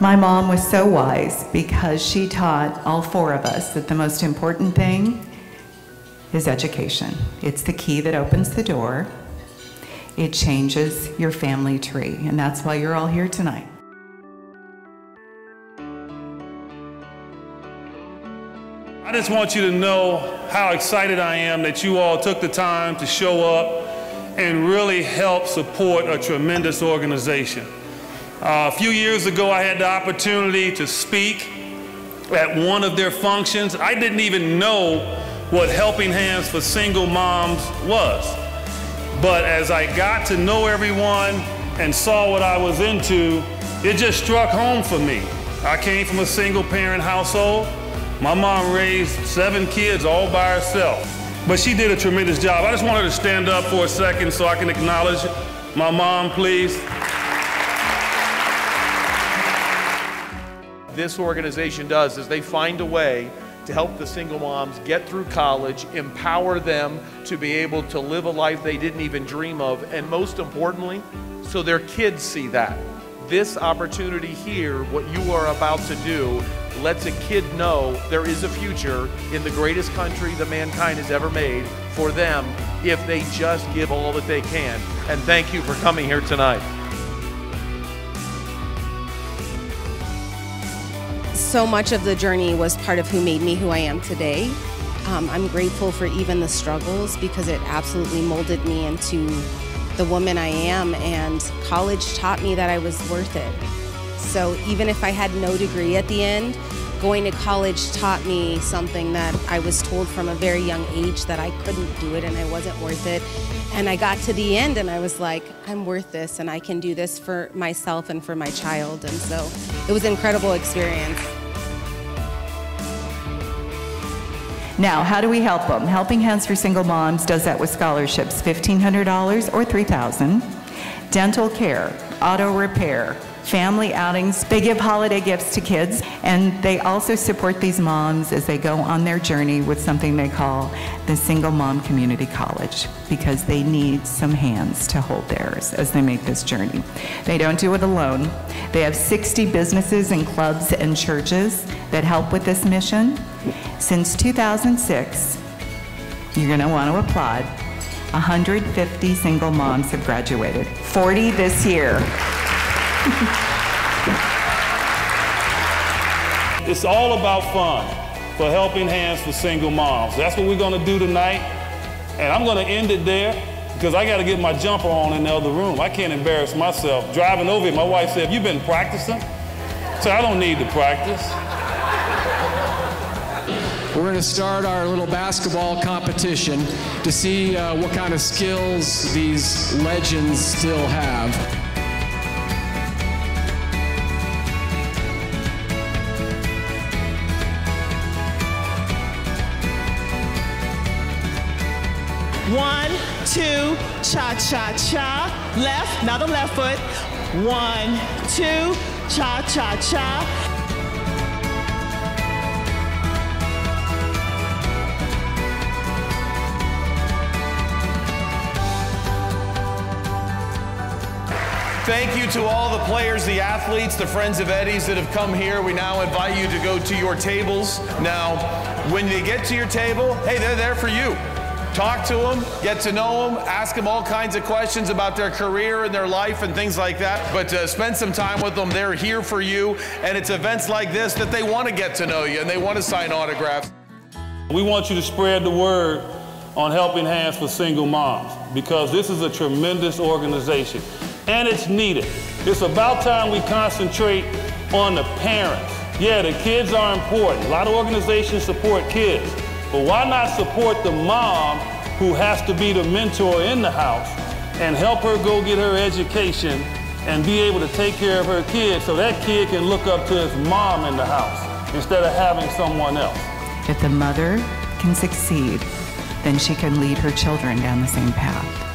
My mom was so wise because she taught all four of us that the most important thing is education. It's the key that opens the door. It changes your family tree, and that's why you're all here tonight. I just want you to know how excited I am that you all took the time to show up and really help support a tremendous organization. Uh, a few years ago, I had the opportunity to speak at one of their functions. I didn't even know what Helping Hands for Single Moms was. But as I got to know everyone and saw what I was into, it just struck home for me. I came from a single parent household. My mom raised seven kids all by herself, but she did a tremendous job. I just want her to stand up for a second so I can acknowledge my mom, please. This organization does is they find a way to help the single moms get through college, empower them to be able to live a life they didn't even dream of, and most importantly, so their kids see that. This opportunity here, what you are about to do, lets a kid know there is a future in the greatest country that mankind has ever made for them if they just give all that they can. And thank you for coming here tonight. So much of the journey was part of who made me who I am today. Um, I'm grateful for even the struggles because it absolutely molded me into the woman I am, and college taught me that I was worth it. So even if I had no degree at the end, going to college taught me something that I was told from a very young age that I couldn't do it and I wasn't worth it. And I got to the end and I was like, I'm worth this and I can do this for myself and for my child. And so it was an incredible experience. Now, how do we help them? Helping Hands for Single Moms does that with scholarships, $1,500 or 3,000. Dental care, auto repair, family outings. They give holiday gifts to kids, and they also support these moms as they go on their journey with something they call the Single Mom Community College because they need some hands to hold theirs as they make this journey. They don't do it alone. They have 60 businesses and clubs and churches that help with this mission. Since 2006, you're going to want to applaud. 150 single moms have graduated, 40 this year. It's all about fun for Helping Hands for Single Moms. That's what we're going to do tonight. And I'm going to end it there because I got to get my jumper on in the other room. I can't embarrass myself. Driving over here, my wife said, You've been practicing? So I don't need to practice. We're going to start our little basketball competition to see uh, what kind of skills these legends still have. One, two, cha cha cha. Left, now the left foot. One, two, cha cha cha. Thank you to all the players, the athletes, the friends of Eddie's that have come here. We now invite you to go to your tables. Now, when they get to your table, hey, they're there for you. Talk to them, get to know them, ask them all kinds of questions about their career and their life and things like that. But uh, spend some time with them. They're here for you. And it's events like this that they want to get to know you and they want to sign autographs. We want you to spread the word on Helping Hands for Single Moms because this is a tremendous organization and it's needed. It's about time we concentrate on the parents. Yeah, the kids are important. A lot of organizations support kids. But why not support the mom who has to be the mentor in the house and help her go get her education and be able to take care of her kid so that kid can look up to his mom in the house instead of having someone else. If the mother can succeed, then she can lead her children down the same path.